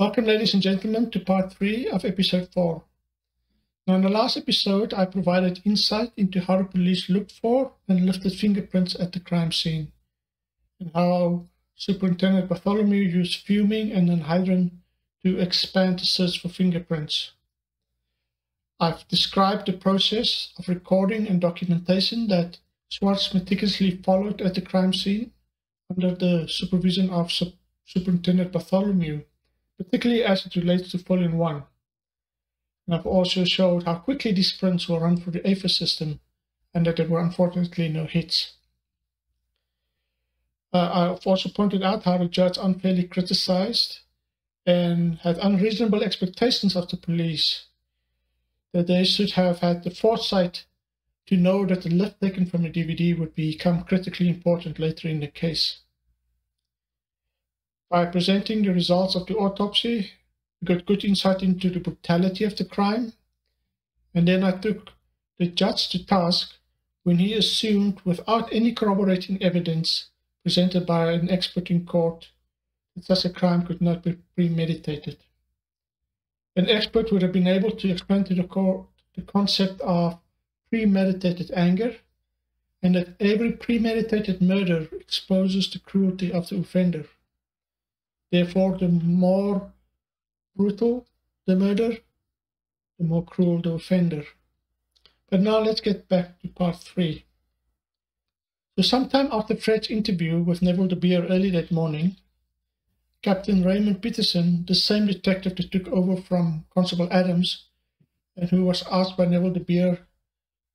Welcome, ladies and gentlemen, to part three of episode four. Now, in the last episode, I provided insight into how the police looked for and lifted fingerprints at the crime scene, and how Superintendent Bartholomew used fuming and ninhydrin to expand the search for fingerprints. I've described the process of recording and documentation that Swartz meticulously followed at the crime scene under the supervision of Superintendent Bartholomew particularly as it relates to Folien 1. And I've also showed how quickly these sprints will run through the AFIS system and that there were unfortunately no hits. Uh, I've also pointed out how the judge unfairly criticized and had unreasonable expectations of the police, that they should have had the foresight to know that the lift taken from the DVD would become critically important later in the case. By presenting the results of the autopsy, we got good insight into the brutality of the crime. And then I took the judge to task when he assumed, without any corroborating evidence presented by an expert in court, that such a crime could not be premeditated. An expert would have been able to explain to the court the concept of premeditated anger and that every premeditated murder exposes the cruelty of the offender. Therefore, the more brutal the murder, the more cruel the offender. But now let's get back to part three. So sometime after Fred's interview with Neville de Beer early that morning, Captain Raymond Peterson, the same detective that took over from Constable Adams, and who was asked by Neville de Beer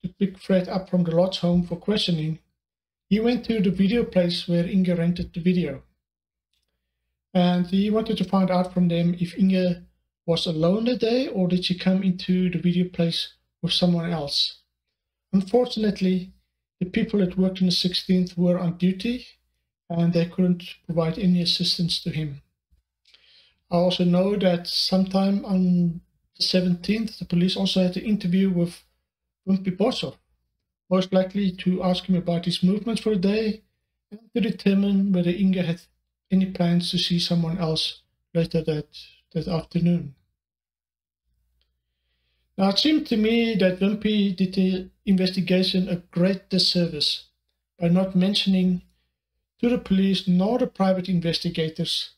to pick Fred up from the Lotz home for questioning, he went to the video place where Inge rented the video. And he wanted to find out from them if Inge was alone that day or did she come into the video place with someone else. Unfortunately, the people that worked in the 16th were on duty and they couldn't provide any assistance to him. I also know that sometime on the 17th, the police also had an interview with Wimpie Boshoff, most likely to ask him about his movements for the day and to determine whether Inge had any plans to see someone else later that, that afternoon. Now, it seemed to me that Wimpie did the investigation a great disservice by not mentioning to the police nor the private investigators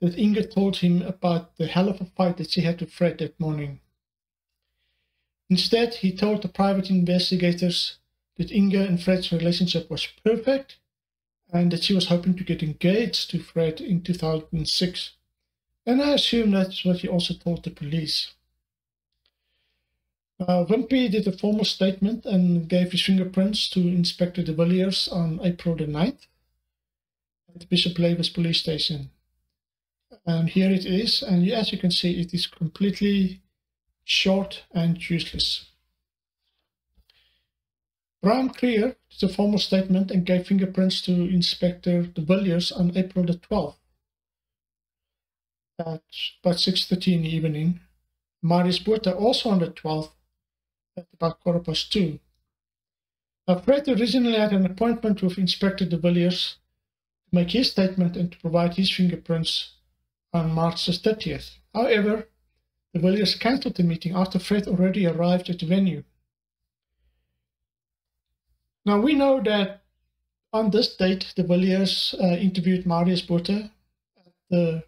that Inge told him about the hell of a fight that she had with Fred that morning. Instead, he told the private investigators that Inge and Fred's relationship was perfect and that she was hoping to get engaged to Fred in 2006. And I assume that's what he also told the police. Uh, Wimpie did a formal statement and gave his fingerprints to Inspector de Villiers on April the 9th at Bishop Lavis police station. And here it is, and as you can see, it is completely short and useless. Bram Krier did formal statement and gave fingerprints to Inspector de Villiers on April the 12th at about 6.30 in the evening. Marius Botha also on the 12th at about quarter past 2. Now, Fred originally had an appointment with Inspector de Villiers to make his statement and to provide his fingerprints on March the 30th. However, de Villiers cancelled the meeting after Fred already arrived at the venue. Now we know that on this date, de Villiers uh, interviewed Marius Botha at the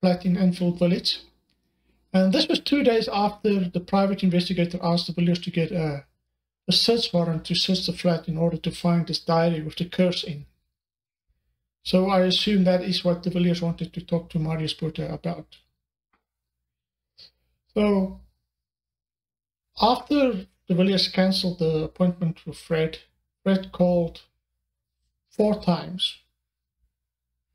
flat in Enfield Village. And this was two days after the private investigator asked de Villiers to get a, a search warrant to search the flat in order to find this diary with the curse in. So I assume that is what de Villiers wanted to talk to Marius Botha about. So after de Villiers cancelled the appointment with Fred, Fred called four times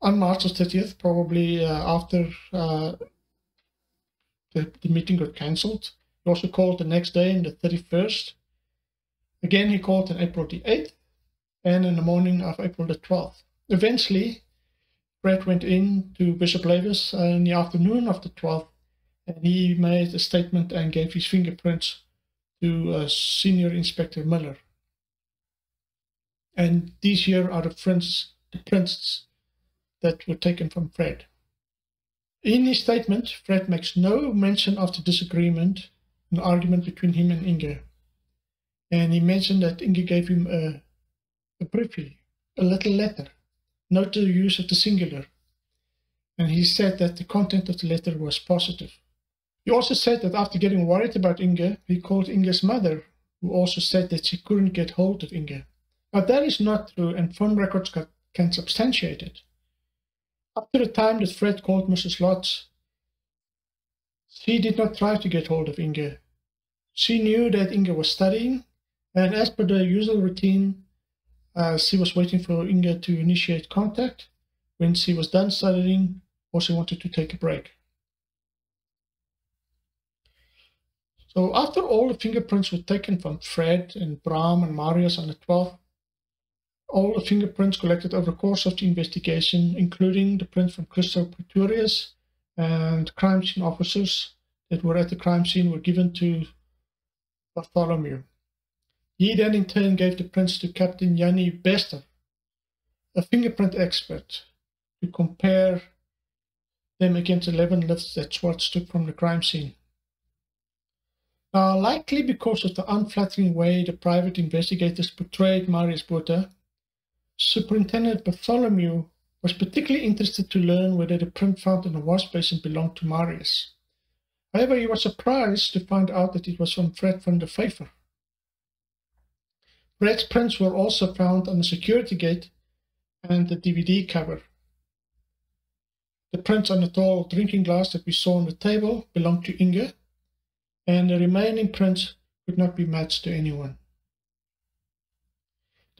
on March 30th, probably uh, after uh, the, the meeting got cancelled. He also called the next day, on the 31st. Again, he called on April the 8th and in the morning of April the 12th. Eventually, Fred went in to Bishop Lavis in the afternoon of the 12th and he made a statement and gave his fingerprints to uh, Senior Inspector Miller. And these here are the prints, the prints that were taken from Fred. In his statement, Fred makes no mention of the disagreement, an argument between him and Inge. And he mentioned that Inge gave him a, a briefly, a little letter, note the use of the singular. And he said that the content of the letter was positive. He also said that after getting worried about Inge, he called Inge's mother, who also said that she couldn't get hold of Inge. Now that is not true, and phone records can substantiate it. Up to the time that Fred called Mrs. Lotz, she did not try to get hold of Inge. She knew that Inge was studying, and as per the usual routine, uh, she was waiting for Inge to initiate contact when she was done studying or she wanted to take a break. So after all the fingerprints were taken from Fred and Bram and Marius on the 12th, all the fingerprints collected over the course of the investigation, including the prints from Christo Pretorius and crime scene officers that were at the crime scene, were given to Bartholomew. He then in turn gave the prints to Captain Yanni Bester, a fingerprint expert, to compare them against 11 lifts that Swartz took from the crime scene. Now, likely because of the unflattering way the private investigators portrayed Marius Botha, Superintendent Bartholomew was particularly interested to learn whether the print found in the wash basin belonged to Marius. However, he was surprised to find out that it was from Fred van der Vyver. Fred's prints were also found on the security gate and the DVD cover. The prints on the tall drinking glass that we saw on the table belonged to Inge, and the remaining prints could not be matched to anyone.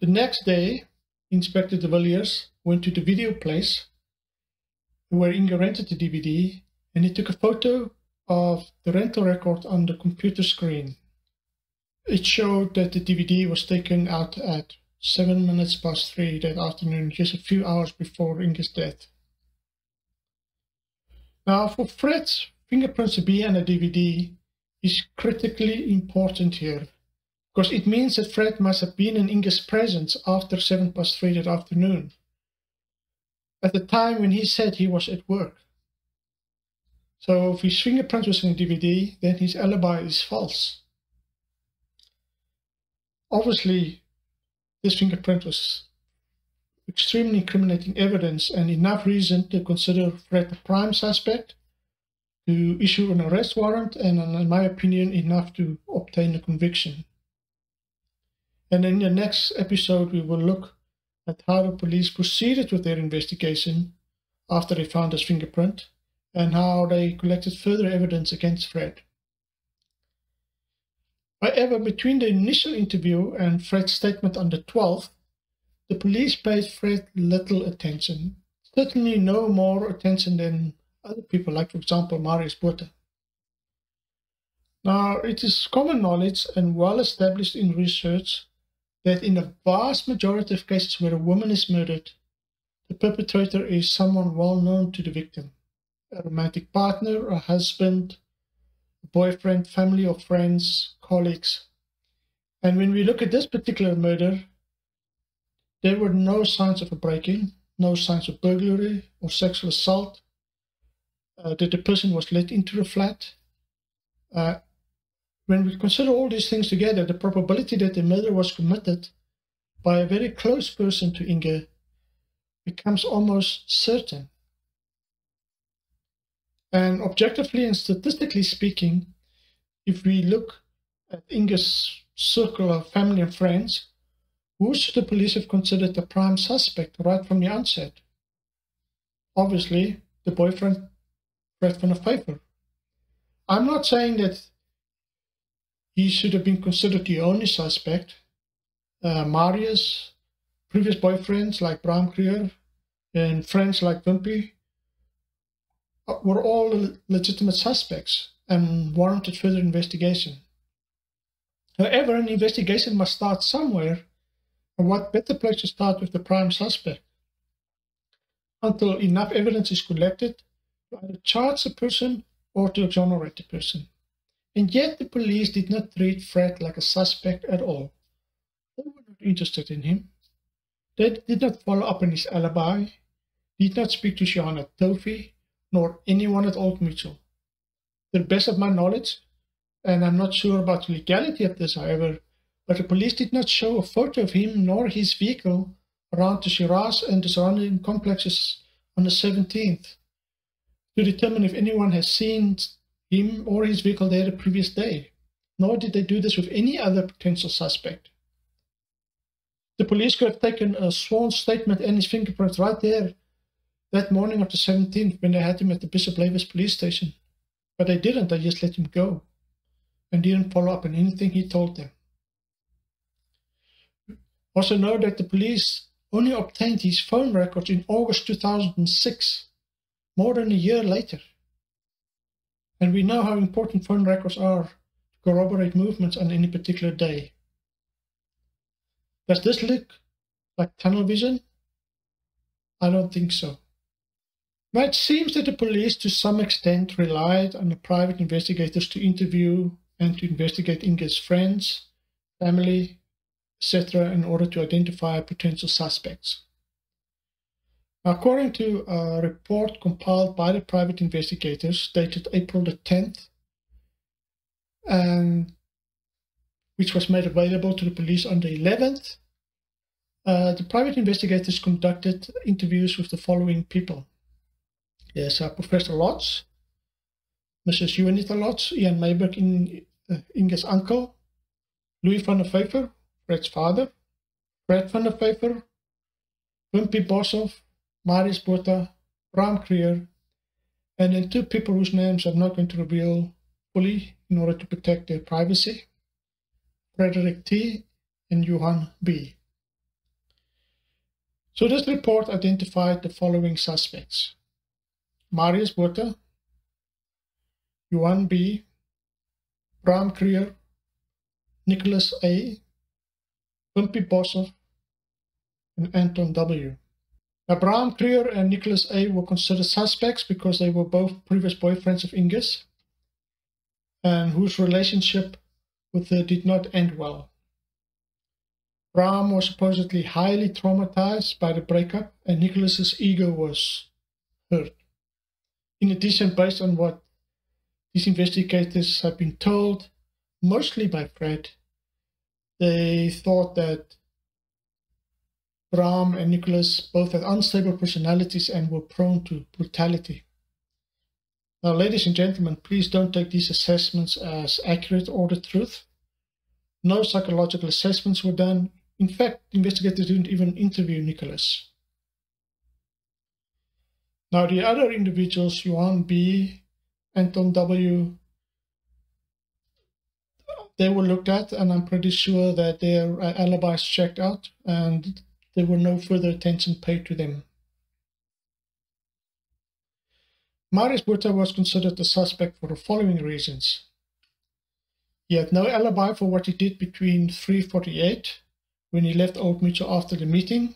The next day, Inspector de Villiers went to the video place where Inge rented the DVD and he took a photo of the rental record on the computer screen. It showed that the DVD was taken out at 7 minutes past 3 that afternoon, just a few hours before Inge's death. Now, for Fred's fingerprints to be on a DVD is critically important here because it means that Fred must have been in Inge's presence after 7 past 3 that afternoon, at the time when he said he was at work. So if his fingerprint was in the DVD, then his alibi is false. Obviously, this fingerprint was extremely incriminating evidence and enough reason to consider Fred a prime suspect, to issue an arrest warrant, and in my opinion, enough to obtain a conviction. And in the next episode, we will look at how the police proceeded with their investigation after they found his fingerprint and how they collected further evidence against Fred. However, between the initial interview and Fred's statement on the 12th, the police paid Fred little attention, certainly no more attention than other people, like, for example, Marius Botha. Now, it is common knowledge and well established in research that in the vast majority of cases where a woman is murdered, the perpetrator is someone well known to the victim a romantic partner, a husband, a boyfriend, family or friends, colleagues. And when we look at this particular murder, there were no signs of a break in, no signs of burglary or sexual assault, uh, that the person was let into the flat. Uh, when we consider all these things together, the probability that the murder was committed by a very close person to Inge becomes almost certain. And objectively and statistically speaking, if we look at Inge's circle of family and friends, who should the police have considered the prime suspect right from the onset? Obviously, the boyfriend, Fred van der Vyver. I'm not saying that he should have been considered the only suspect. Uh, Marius, previous boyfriends like Bram Krier, and friends like Wimpie uh, were all legitimate suspects and warranted further investigation. However, an investigation must start somewhere, and what better place to start with the prime suspect? Until enough evidence is collected to either charge the person or to exonerate the person. And yet the police did not treat Fred like a suspect at all. They were not interested in him. They did not follow up on his alibi, did not speak to Shana Tofi nor anyone at Old Mutual. To the best of my knowledge, and I'm not sure about the legality of this, however, but the police did not show a photo of him nor his vehicle around the Shiraz and the surrounding complexes on the 17th to determine if anyone has seen him or his vehicle there the previous day. Nor did they do this with any other potential suspect. The police could have taken a sworn statement and his fingerprints right there that morning of the 17th when they had him at the Bishop Lavis police station. But they didn't, they just let him go and didn't follow up on anything he told them. Also know that the police only obtained his phone records in August 2006, more than a year later. And we know how important phone records are to corroborate movements on any particular day. Does this look like tunnel vision? I don't think so. Now it seems that the police to some extent relied on the private investigators to interview and to investigate Inge's friends, family, etc., in order to identify potential suspects. According to a report compiled by the private investigators dated April the 10th, and which was made available to the police on the 11th, uh, the private investigators conducted interviews with the following people. Yes, uh, Professor Lotz, Mrs. Juanita Lotz, Ian Mayberg, in, uh, Inge's uncle, Louis van der Vyver, Fred's father, Fred van der Vyver, Wimpie Boshoff, Marius Botha, Bram Krier, and then two people whose names I'm not going to reveal fully in order to protect their privacy, Frederick T. and Johan B. So this report identified the following suspects. Marius Botha, Johan B., Bram Krier, Nicholas A., Wimpie Boshoff, and Anton W. Now, Bram Krier and Nicholas A. were considered suspects because they were both previous boyfriends of Inge's and whose relationship with her did not end well. Bram was supposedly highly traumatized by the breakup, and Nicholas's ego was hurt. In addition, based on what these investigators have been told, mostly by Fred, they thought that Bram and Nicholas both had unstable personalities and were prone to brutality. Now, ladies and gentlemen, please don't take these assessments as accurate or the truth. No psychological assessments were done. In fact, investigators didn't even interview Nicholas. Now, the other individuals, Johan B., Anton W., they were looked at, and I'm pretty sure that their uh, alibis checked out, and there were no further attention paid to them. Marius Botha was considered a suspect for the following reasons. He had no alibi for what he did between 3.48, when he left Old Mutual after the meeting,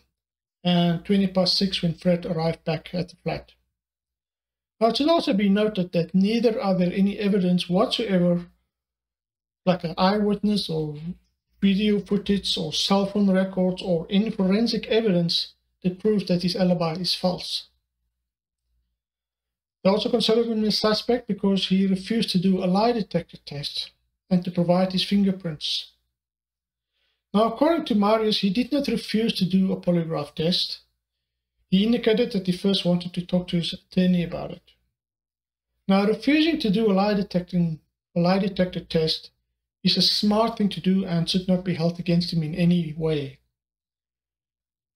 and 20 past 6 when Fred arrived back at the flat. Now, it should also be noted that neither are there any evidence whatsoever, like an eyewitness or video footage or cell phone records or any forensic evidence that proves that his alibi is false. They also considered him a suspect because he refused to do a lie detector test and to provide his fingerprints. Now, according to Marius, he did not refuse to do a polygraph test. He indicated that he first wanted to talk to his attorney about it. Now, refusing to do a lie, detecting, a lie detector test is a smart thing to do and should not be held against him in any way.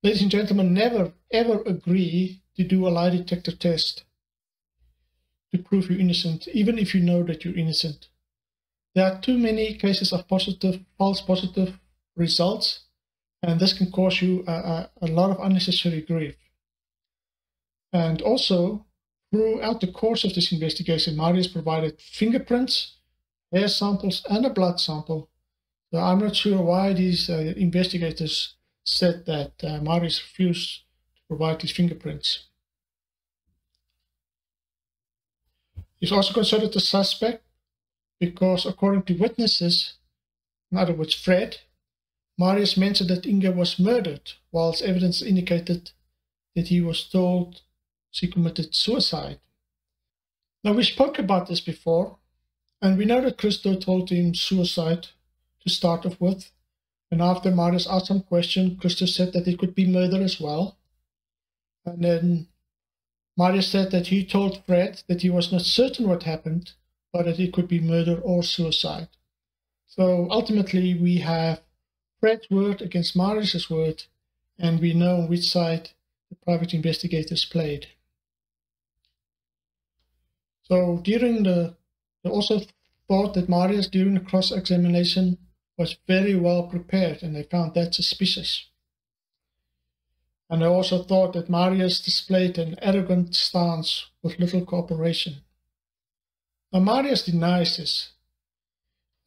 Ladies and gentlemen, never ever agree to do a lie detector test to prove you're innocent, even if you know that you're innocent. There are too many cases of positive, false positive results, and this can cause you a, a, a lot of unnecessary grief. And also, throughout the course of this investigation, Marius provided fingerprints, hair samples, and a blood sample. So I'm not sure why these uh, investigators said that uh, Marius refused to provide his fingerprints. He's also considered a suspect because, according to witnesses, in other words, Fred, Marius mentioned that Inge was murdered, whilst evidence indicated that he was told she committed suicide. Now, we spoke about this before, and we know that Christo told him suicide to start off with. And after Marius asked some question, Christo said that it could be murder as well. And then Marius said that he told Fred that he was not certain what happened, but that it could be murder or suicide. So ultimately, we have Fred's word against Marius's word, and we know which side the private investigators played. So during the, they also thought that Marius during the cross-examination was very well prepared, and they found that suspicious. And they also thought that Marius displayed an arrogant stance with little cooperation. Now, Marius denies this.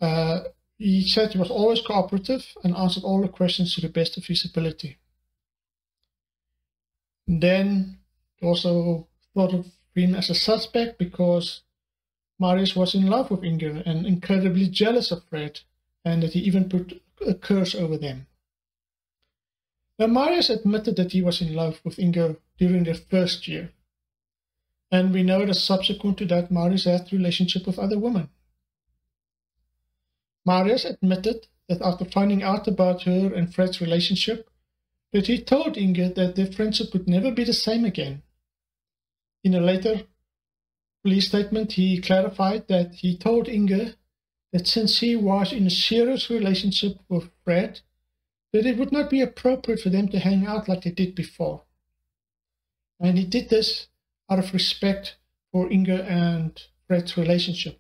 Uh, he said he was always cooperative and answered all the questions to the best of his ability. And then also thought of him as a suspect because Marius was in love with Inge and incredibly jealous of Fred, and that he even put a curse over them. Now, Marius admitted that he was in love with Inge during their first year. And we know that subsequent to that, Marius had a relationship with other women. Marius admitted that after finding out about her and Fred's relationship, that he told Inge that their friendship would never be the same again. In a later police statement, he clarified that he told Inge that since he was in a serious relationship with Fred, that it would not be appropriate for them to hang out like they did before. And he did this out of respect for Inge and Fred's relationship.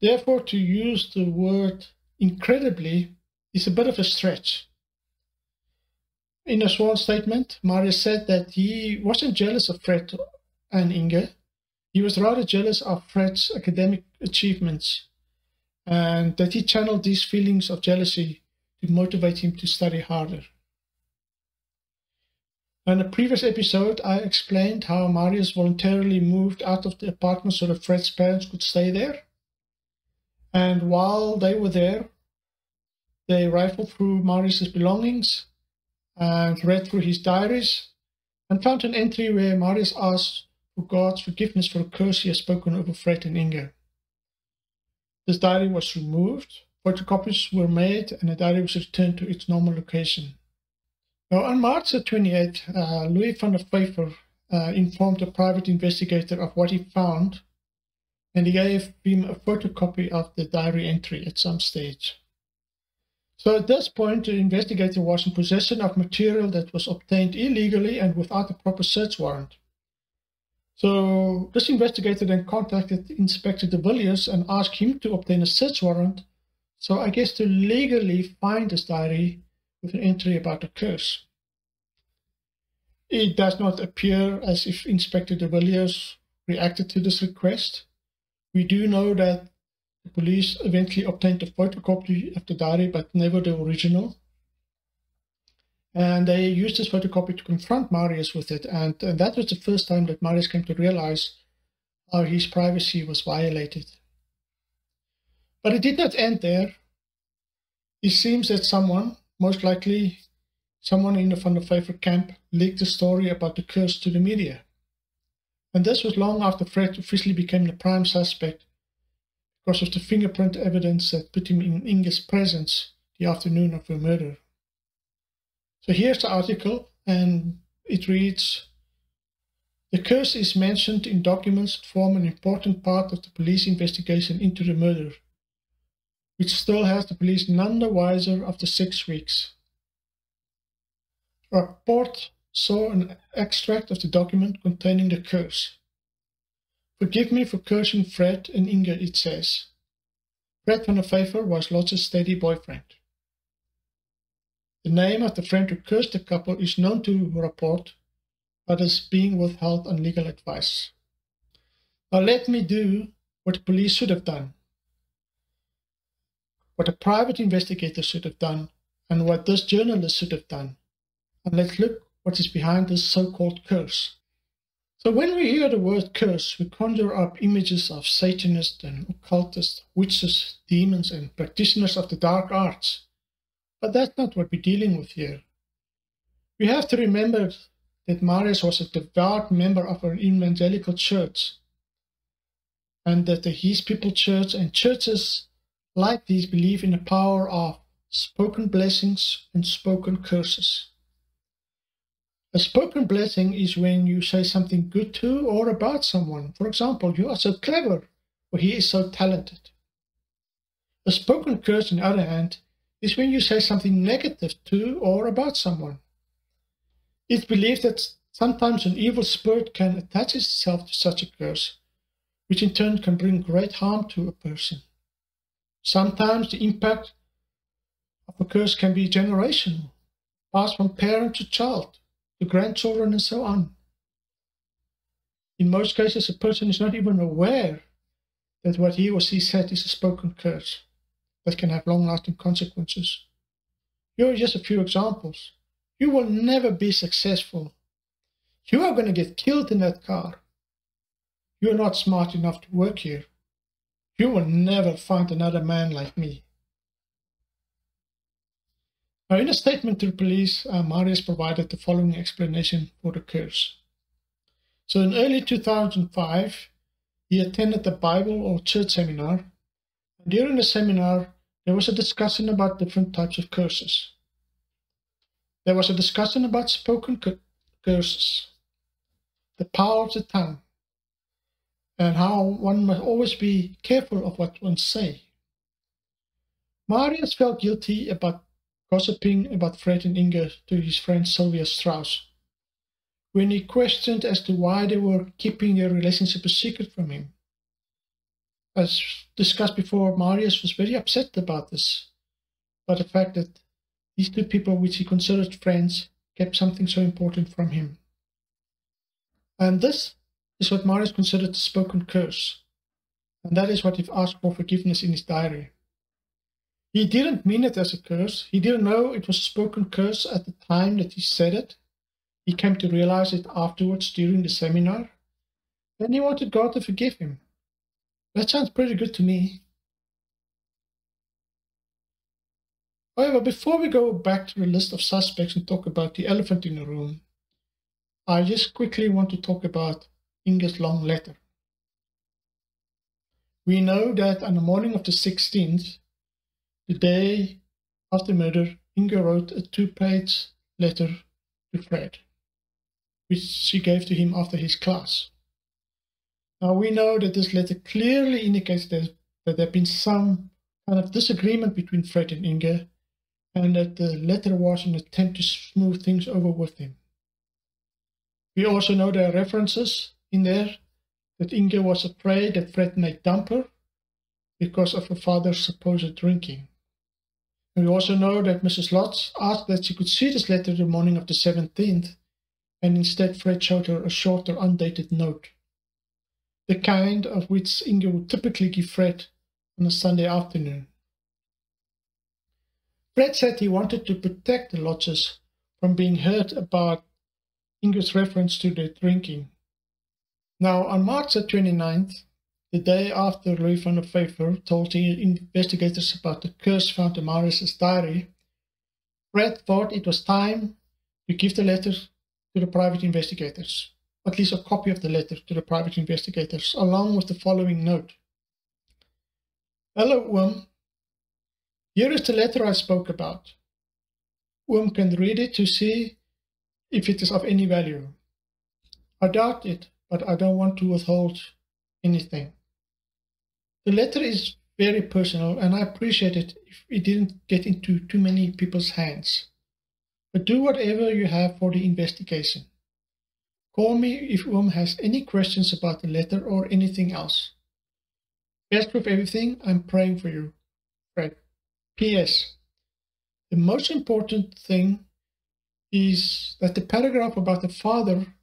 Therefore, to use the word incredibly is a bit of a stretch. In a sworn statement, Marius said that he wasn't jealous of Fred and Inge. He was rather jealous of Fred's academic achievements and that he channeled these feelings of jealousy to motivate him to study harder. In a previous episode, I explained how Marius voluntarily moved out of the apartment so that Fred's parents could stay there. And while they were there, they rifled through Marius's belongings and read through his diaries and found an entry where Marius asked for God's forgiveness for a curse he had spoken over Fred and Inge. This diary was removed Photocopies were made and the diary was returned to its normal location. Now, on March 28, uh, Louis van der Vyver uh, informed a private investigator of what he found, and he gave him a photocopy of the diary entry at some stage. So at this point, the investigator was in possession of material that was obtained illegally and without a proper search warrant. So this investigator then contacted Inspector de Villiers and asked him to obtain a search warrant so I guess to legally find this diary with an entry about a curse. It does not appear as if Inspector de Villiers reacted to this request. We do know that the police eventually obtained a photocopy of the diary, but never the original. And they used this photocopy to confront Marius with it, and, and that was the first time that Marius came to realize how his privacy was violated. But it did not end there. It seems that someone, most likely someone in the Van der Vyver camp, leaked the story about the curse to the media. And this was long after Fred officially became the prime suspect because of the fingerprint evidence that put him in Inge's presence the afternoon of her murder. So here's the article, and it reads The curse is mentioned in documents that form an important part of the police investigation into the murder which still has the police none the wiser after six weeks. Rapport saw an extract of the document containing the curse. Forgive me for cursing Fred and Inge, it says. Fred van der Vyver was Lotz's steady boyfriend. The name of the friend who cursed the couple is known to Rapport, but is being withheld on legal advice. Now let me do what the police should have done what a private investigator should have done and what this journalist should have done. And let's look what is behind this so-called curse. So when we hear the word curse, we conjure up images of Satanists and occultists, witches, demons, and practitioners of the dark arts. But that's not what we're dealing with here. We have to remember that Marius was a devout member of an evangelical church, and that the His People Church and churches like these believe in the power of spoken blessings and spoken curses. A spoken blessing is when you say something good to or about someone. For example, you are so clever, or he is so talented. A spoken curse, on the other hand, is when you say something negative to or about someone. It's believed that sometimes an evil spirit can attach itself to such a curse, which in turn can bring great harm to a person. Sometimes the impact of a curse can be generational, passed from parent to child, to grandchildren, and so on. In most cases, a person is not even aware that what he or she said is a spoken curse that can have long lasting consequences. Here are just a few examples. You will never be successful. You are going to get killed in that car. You're not smart enough to work here. You will never find another man like me. Now, in a statement to the police, uh, Marius provided the following explanation for the curse. So, in early 2005, he attended the Bible or church seminar. During the seminar, there was a discussion about different types of curses. There was a discussion about spoken curses, the power of the tongue, and how one must always be careful of what one say. Marius felt guilty about gossiping about Fred and Inge to his friend Sylvia Strauss. When he questioned as to why they were keeping their relationship a secret from him. As discussed before, Marius was very upset about this, about the fact that these two people, which he considered friends, kept something so important from him. And this is what Marius considered a spoken curse, and that is what he asked for forgiveness in his diary. He didn't mean it as a curse. He didn't know it was a spoken curse at the time that he said it. He came to realize it afterwards during the seminar. Then he wanted God to forgive him. That sounds pretty good to me. However, before we go back to the list of suspects and talk about the elephant in the room, I just quickly want to talk about Inge's long letter. We know that on the morning of the 16th, the day after the murder, Inge wrote a two-page letter to Fred, which she gave to him after his class. Now we know that this letter clearly indicates that, there had been some kind of disagreement between Fred and Inge, and that the letter was an attempt to smooth things over with him. We also know there are references in there that Inge was afraid that Fred might dump her because of her father's supposed drinking. And we also know that Mrs. Lotz asked that she could see this letter the morning of the 17th, and instead Fred showed her a shorter, undated note. The kind of which Inge would typically give Fred on a Sunday afternoon. Fred said he wanted to protect the Lotzes from being heard about Inge's reference to their drinking. Now, on March the 29th, the day after Louis van der Vyver told the investigators about the curse found in Marius' diary, Fred thought it was time to give the letter to the private investigators, at least a copy of the letter to the private investigators, along with the following note. Hello, Oom. Here is the letter I spoke about. Oom can read it to see if it is of any value. I doubt it, but I don't want to withhold anything. The letter is very personal, and I appreciate it if it didn't get into too many people's hands. But do whatever you have for the investigation. Call me if Oom has any questions about the letter or anything else. Best with everything, I'm praying for you. Fred. P.S. The most important thing is that the paragraph about the father on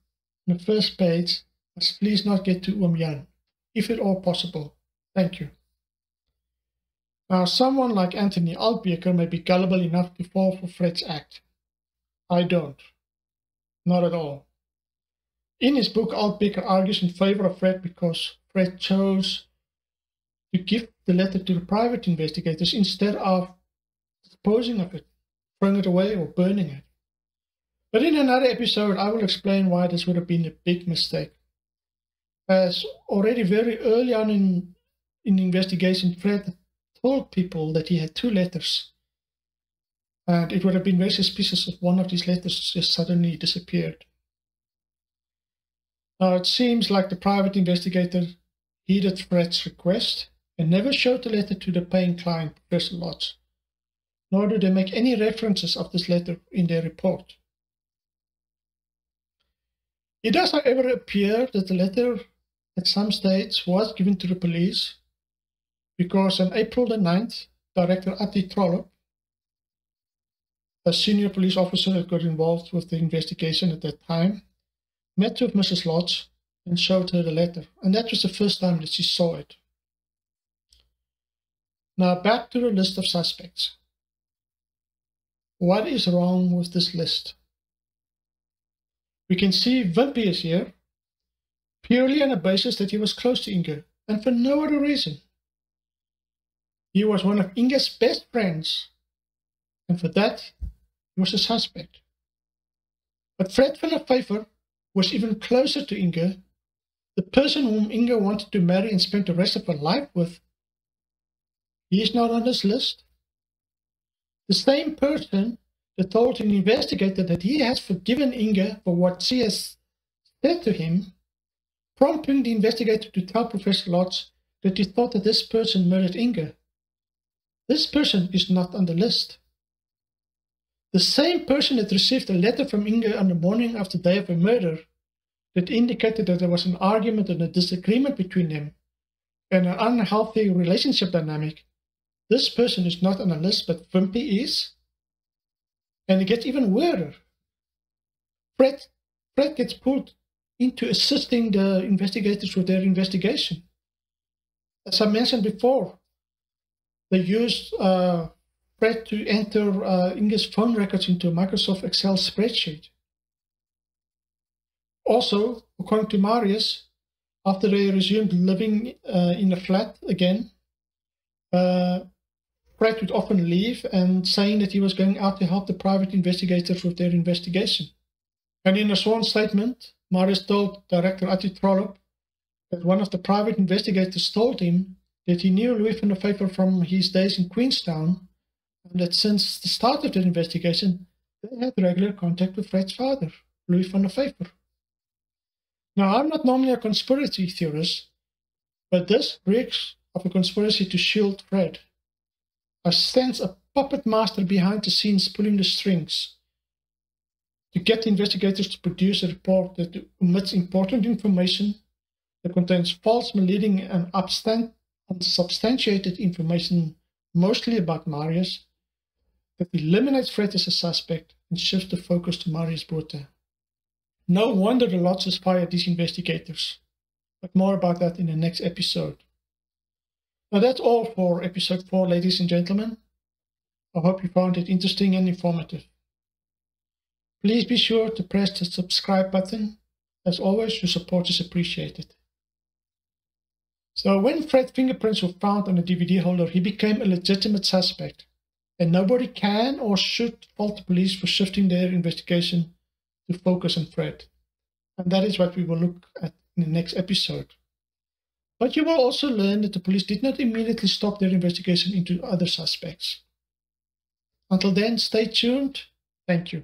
the first page must please not get to Oom Jan, if at all possible. Thank you. Now, someone like Anthony Altbeker may be gullible enough to fall for Fred's act. I don't. Not at all. In his book, Altbeker argues in favor of Fred because Fred chose to give the letter to the private investigators instead of disposing of it, throwing it away, or burning it. But in another episode, I will explain why this would have been a big mistake. as already very early on in, in the investigation, Fred told people that he had two letters. And it would have been very suspicious if one of these letters just suddenly disappeared. Now, it seems like the private investigator heeded Fred's request and never showed the letter to the paying client, Professor Lotz, nor do they make any references of this letter in their report. It does, however, appear that the letter at some stage was given to the police because on April the 9th, Director Attie Trollip, a senior police officer that got involved with the investigation at that time, met with Mrs. Lotz and showed her the letter. And that was the first time that she saw it. Now back to the list of suspects. What is wrong with this list? We can see Wimpie is here, purely on the basis that he was close to Inge, and for no other reason. He was one of Inge's best friends, and for that, he was a suspect. But Fred van der Vyver was even closer to Inge, the person whom Inge wanted to marry and spend the rest of her life with. He is not on this list. The same person that told an investigator that he has forgiven Inge for what she has said to him, prompting the investigator to tell Professor Lotz that he thought that this person murdered Inge. This person is not on the list. The same person that received a letter from Inge on the morning of the day of her murder that indicated that there was an argument and a disagreement between them and an unhealthy relationship dynamic, this person is not on the list, but Wimpie is. And it gets even weirder. Fred, Fred gets pulled into assisting the investigators with their investigation. As I mentioned before, they used uh, To enter uh, phone records into a Microsoft Excel spreadsheet. Also, according to Marius, after they resumed living uh, in a flat again, uh, Fred would often leave and saying that he was going out to help the private investigators with their investigation. And in a sworn statement, Marius told Director Attie Trollip that one of the private investigators told him that he knew Louis van der Vyver from his days in Queenstown and that since the start of the investigation, they had regular contact with Fred's father, Louis van der Vyver. Now, I'm not normally a conspiracy theorist, but this reeks of a conspiracy to shield Fred I stands a puppet master behind the scenes pulling the strings to get investigators to produce a report that omits important information, that contains false, misleading, and unsubstantiated information, mostly about Marius, that eliminates Fred as a suspect and shifts the focus to Marius Botha. No wonder the Lotzes fired these investigators, but more about that in the next episode. Now that's all for episode 4, ladies and gentlemen. I hope you found it interesting and informative. Please be sure to press the subscribe button. As always, your support is appreciated. So when Fred's fingerprints were found on the DVD holder, he became a legitimate suspect. And nobody can or should fault the police for shifting their investigation to focus on Fred. And that is what we will look at in the next episode. But you will also learn that the police did not immediately stop their investigation into other suspects. Until then, stay tuned. Thank you.